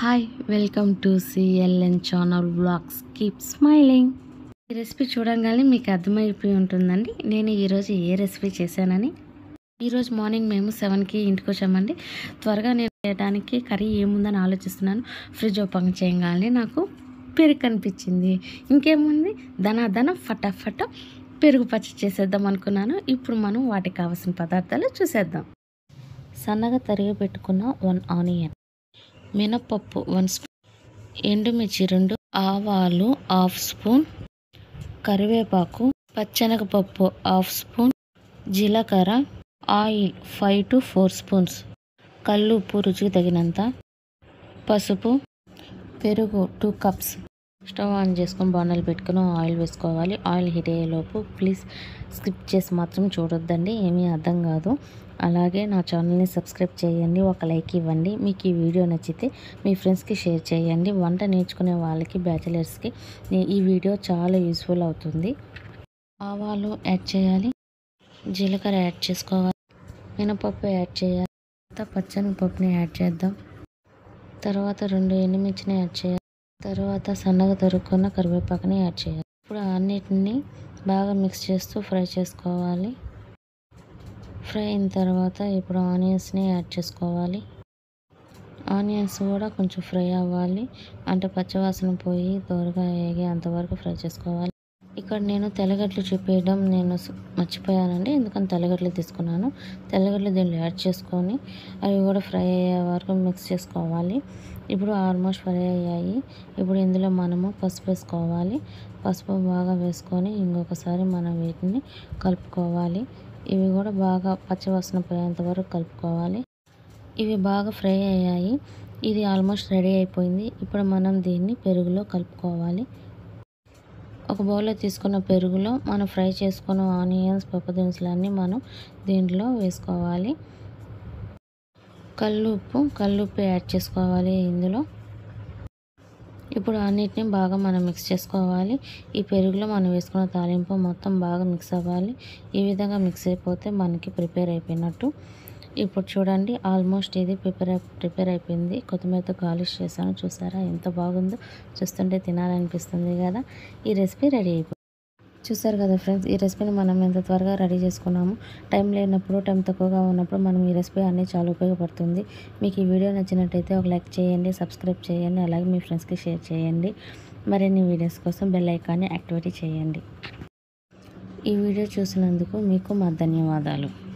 Hi welcome to CLN channel blogs keep smiling ఈ recipe చూడంగానే మీకు అర్థమైపోయి ఉంటుందండి. నేను ఈరోజు ఏ రెసిపీ చేశానని? ఈరోజు మార్నింగ్ మేము సెవెన్కి ఇంటికి వచ్చామండి. త్వరగా నేను చేయడానికి కర్రీ ఏముందని ఆలోచిస్తున్నాను. ఫ్రిడ్జ్ ఓపెన్ చేయగానే నాకు పెరుగు కనిపించింది ఇంకేముంది? ధన ధన ఫటాఫట పెరుగు పచ్చి చేసేద్దాం అనుకున్నాను. ఇప్పుడు మనం వాటికి కావాల్సిన పదార్థాలు చూసేద్దాం. సన్నగా తరిగి పెట్టుకున్న వన్ ఆనియన్ మినపప్పు వన్ స్పూన్ ఎండుమిర్చి రెండు ఆవాలు హాఫ్ స్పూన్ కరివేపాకు పచ్చెనగపప్పు హాఫ్ స్పూన్ జీలకర్ర oil five to four spoons. కల్లుప్పు రుచికి తగినంత పసుపు పెరుగు టూ కప్స్. స్టవ్ ఆన్ చేసుకొని బాణాలు పెట్టుకుని ఆయిల్ వేసుకోవాలి. ఆయిల్ హీట్ అయ్యేలోపు ప్లీజ్ స్కిప్ చేసి మాత్రం చూడొద్దండి ఏమీ అర్థం కాదు. అలాగే నా ఛానల్ని సబ్స్క్రైబ్ చేయండి ఒక లైక్ ఇవ్వండి. మీకు ఈ వీడియో నచ్చితే మీ ఫ్రెండ్స్కి షేర్ చేయండి. వంట నేర్చుకునే వాళ్ళకి బ్యాచిలర్స్కి ఈ వీడియో చాలా యూస్ఫుల్ అవుతుంది. ఆవాలు యాడ్ చేయాలి. జీలకర్ర యాడ్ చేసుకోవాలి. మినపప్పు యాడ్ చేయాలి. తర్వాత పచ్చనిపప్పుని యాడ్ చేద్దాం. తర్వాత రెండు ఎండుమిర్చిని యాడ్ చేయాలి. తర్వాత సన్నగా తరుక్కున్న కరివేపాకుని యాడ్ చేయాలి. ఇప్పుడు అన్నిటిని బాగా మిక్స్ చేస్తూ ఫ్రై చేసుకోవాలి. ఫ్రై అయిన తర్వాత ఇప్పుడు ఆనియన్స్ని యాడ్ చేసుకోవాలి. ఆనియన్స్ కూడా కొంచెం ఫ్రై అవ్వాలి. అంటే పచ్చివాసన పోయి త్వరగా వేగే అంతవరకు ఫ్రై చేసుకోవాలి. ఇక్కడ నేను తెల్లగడ్డలు చూపించడం నేను మర్చిపోయానండి. ఎందుకని తెల్లగడ్డలు తీసుకున్నాను? తెల్లగడ్డలు దీనిలో యాడ్ చేసుకొని అవి కూడా ఫ్రై అయ్యే వరకు మిక్స్ చేసుకోవాలి. ఇప్పుడు ఆల్మోస్ట్ ఫ్రై అయ్యాయి. ఇప్పుడు ఇందులో మనము పసుపు వేసుకోవాలి. పసుపు బాగా వేసుకొని ఇంకొకసారి మనం వీటిని కలుపుకోవాలి. ఇవి కూడా బాగా పచ్చివాసన పోయేంత వరకు కలుపుకోవాలి. ఇవి బాగా ఫ్రై అయ్యాయి. ఇది ఆల్మోస్ట్ రెడీ అయిపోయింది. ఇప్పుడు మనం దీన్ని పెరుగులో కలుపుకోవాలి. ఒక బౌల్లో తీసుకున్న పెరుగులో మనం ఫ్రై చేసుకున్న ఆనియన్స్ పప్పు దినుసులన్నీ మనం దీంట్లో వేసుకోవాలి. కల్లుప్పు కల్లుప్పు యాడ్ చేసుకోవాలి ఇందులో. ఇప్పుడు అన్నిటిని బాగా మనం మిక్స్ చేసుకోవాలి. ఈ పెరుగులో మనం వేసుకున్న తాలింపు మొత్తం బాగా మిక్స్ అవ్వాలి. ఈ విధంగా మిక్స్ అయిపోతే మనకి ప్రిపేర్ అయిపోయినట్టు ఇప్పుడు చూడండి ఆల్మోస్ట్ ఇది ప్రిపేర్ ప్రిపేర్ అయిపోయింది. కొత్తిమీరతో గాలిష్ చేశాను. చూసారా? ఎంత బాగుందో. చూస్తుంటే తినాలనిపిస్తుంది కదా. ఈ రెసిపీ రెడీ అయిపోయింది చూసారు కదా ఫ్రెండ్స్ ఈ రెసిపీని మనం ఎంత త్వరగా రెడీ చేసుకున్నాము. టైం లేనప్పుడు టైం తక్కువగా ఉన్నప్పుడు మనం ఈ రెసిపీ అన్నీ చాలా ఉపయోగపడుతుంది. మీకు ఈ వీడియో నచ్చినట్టయితే ఒక లైక్ చేయండి సబ్స్క్రైబ్ చేయండి అలాగే మీ ఫ్రెండ్స్కి షేర్ చేయండి. మరిన్ని వీడియోస్ కోసం బెల్ ఐకాన్ని యాక్టివేట్ చేయండి. ఈ వీడియో చూసినందుకు మీకు మా ధన్యవాదాలు.